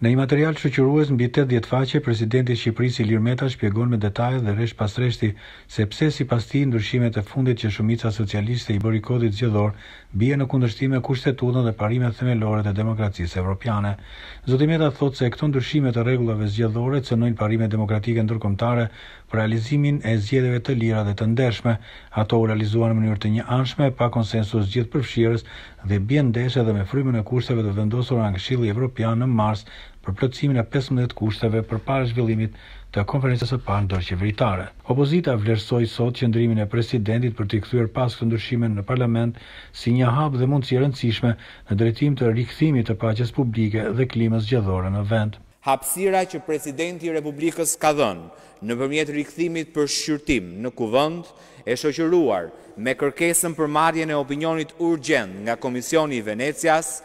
Në një material shoqërues mbi tetëdhjetë faqe, presidenti i Shqipërisë, Ilir Meta shpjegon me detaje dhe rresht pas rreshti se pse sipas tij ndryshimet e fundit që shumica socialiste i bëri Kodit Zgjedhor bien në kundërshtim me Kushtetutën dhe parimet themelore të demokracisë evropiane. Zoti Meta thotë se këto ndryshime të rregullave zgjedhore cënojnë parimet demokratike ndërkombëtare Për realizimin e zgjedhjeve të lira dhe të ndershme, ato u realizuan në mënyrë të njëanshme, pa konsensus gjithëpërfshirës dhe bien ndesh edhe me frymën e kushteve të vendosura nga Këshilli Evropian në mars për plotësimin e pesëmbëdhjetë kushteve përpara zhvillimit të Konferencës së Parë Ndërqeveritare. Opozita vlerësoi sot qëndrimin e presidentit për t'i kthyer pas këto ndryshime në parlament si një hap dhe mundësi e rëndësishme në drejtim të rikthimit të paqes publike dhe klimës zgjedhore në vend. Hapësira që Presidenti i Republikës ka dhënë nëpërmjet rikthimit për shqyrtim në Kuvend, e shoqëruar me kërkesën për marrjen e opinionit urgjent nga Komisioni i Venecias,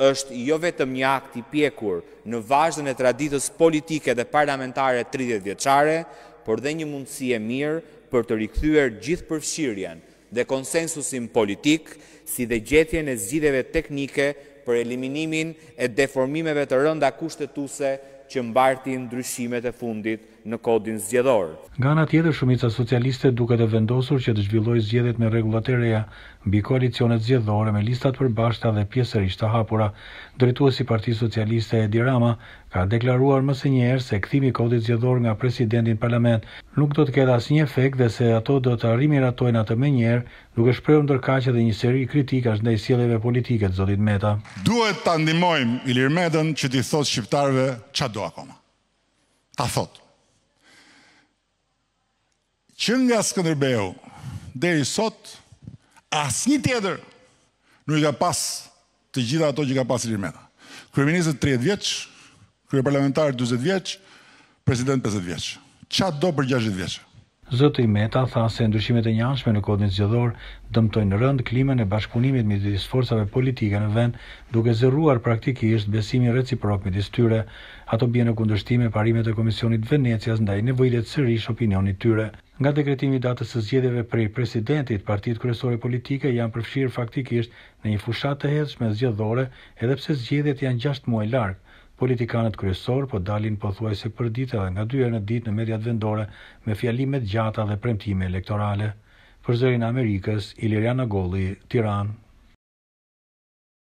është jo vetëm një akt i pjekur në vazhdën e traditës politike dhe parlamentare tridhjetë vjeçare, por dhe një mundësi e mirë për të rikthyer gjithëpërfshirjen dhe konsensusin politik, si dhe gjetjen e zgjidhjeve teknike për eliminimin e deformimeve të rënda kushtetuese që mbartin ndryshimet e fundit në Kodin Zgjedhor. Nga ana tjetër, shumica socialiste duket e vendosur që të zhvillojë zgjedhjet me rregullat e reja, mbi koalicionet zgjedhore, me lista të përbashkëta dhe pjesërisht të hapura. Drejtuesi i Partisë Socialiste, Edi Rama, ka deklaruar më se një herë se kthimi i Kodit Zgjedhor nga Presidenti në Parlament nuk do të ketë asnjë efekt dhe se ato do ta rimiratojnë atë menjëherë, duke shprehur ndërkaq edhe një seri kritikash ndaj sjelljeve politike të zotit Meta. Duhet ta ndihmojmë Ilir Metën që t'i thotë shqiptarëve ç'a do akoma. Ta thotë. Që nga Skënderbeu deri sot asnjë tjetër nuk i ka pas të gjitha ato që ka pas Ilir Meta. Kryeministër 30 vjeç, kryeparlamentar 40 vjeç, president 50 vjeç. Ça do për 60 vjeç? Zoti Meta tha se ndryshimet e njëanshme në Kodin Zgjedhor dëmtojnë rëndë klimën e bashkëpunimit midis forcave politike në vend, duke zeruar praktikisht besimin reciprok midis tyre. Ato bien në kundërshtim me parimet e Komisionit të Venecias ndaj nevojitet sërish opinioni i tyre. Nga dekretimi i datës së zgjedhjeve prej presidentit, partitë kryesore politike janë përfshirë faktikisht në një fushatë të hershme zgjedhore edhe pse zgjedhjet janë gjashtë muaj larg. Politikanët kryesorë po dalin pothuajse përditë edhe nga dy herë në ditë në mediat vendore me fjalime të gjata dhe premtime elektorale. Për Zërin e Amerikës, Ilirjan Agolli, Tiranë.